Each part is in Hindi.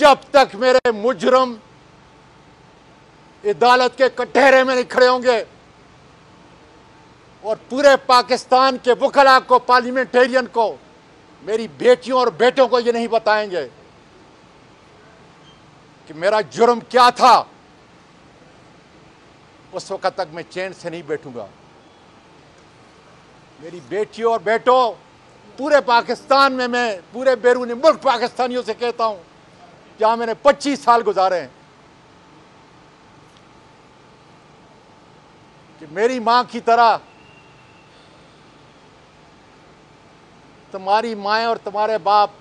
जब तक मेरे मुजरम अदालत के कटहरे में नहीं खड़े होंगे और पूरे पाकिस्तान के वकला को, पार्लियामेंटेरियन को, मेरी बेटियों और बेटों को ये नहीं बताएँगे कि मेरा जुर्म क्या था, उस वक्त तक मैं चैन से नहीं बैठूँगा। मेरी बेटियों और बेटों, पूरे पाकिस्तान में मैं, पूरे बैरूनी मुल्क पाकिस्तानियों से कहता हूँ जहाँ मैंने 25 साल गुजारे हैं, कि मेरी माँ की तरह तुम्हारी माएँ और तुम्हारे बाप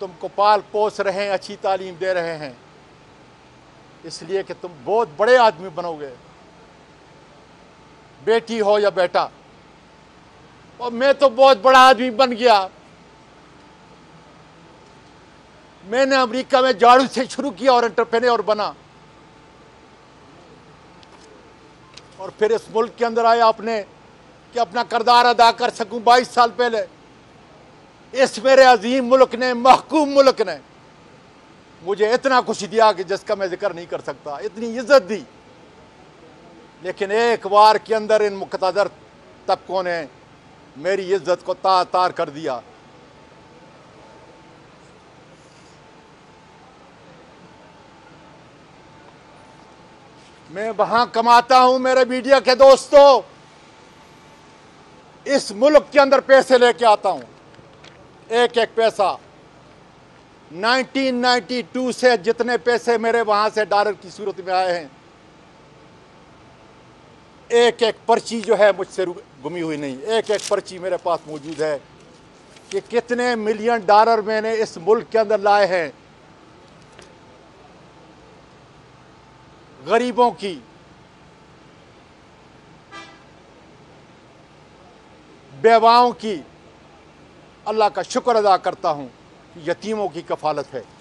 तुमको पाल पोस रहे हैं, अच्छी तालीम दे रहे हैं। इसलिए कि तुम बहुत बड़े आदमी बनोगे। बेटी हो या बेटा, और मैं तो बहुत बड़ा आदमी बन गया। मैंने अमेरिका में झाड़ू से शुरू किया और एंटरप्रेन्योर बना। और फिर इस मुल्क के अंदर आया आपने कि अपना करदार अदा कर सकूँ 22 साल पहले। इस मेरे अजीम मुल्क ने, महकूम मुल्क ने मुझे इतना कुछ दिया कि जिसका मैं ज़िक्र नहीं कर सकता, इतनी इज़्ज़त दी। लेकिन एक बार के अंदर इन मुकतदर तबकों ने मेरी इज़्ज़त को तार तार कर दिया। मैं वहाँ कमाता हूँ, मेरे मीडिया के दोस्तों। इस मुल्क के अंदर पैसे लेके आता हूँ। एक एक पैसा 1992 से जितने पैसे मेरे वहाँ से डॉलर की सूरत में आए हैं एक एक पर्ची जो है मुझसे गुमी हुई नहीं। एक एक पर्ची मेरे पास मौजूद है कि कितने मिलियन डॉलर मैंने इस मुल्क के अंदर लाए हैं। गरीबों की। बेवाओं की। अल्लाह का शुक्र अदा करता हूँ यतीमों की कफालत है।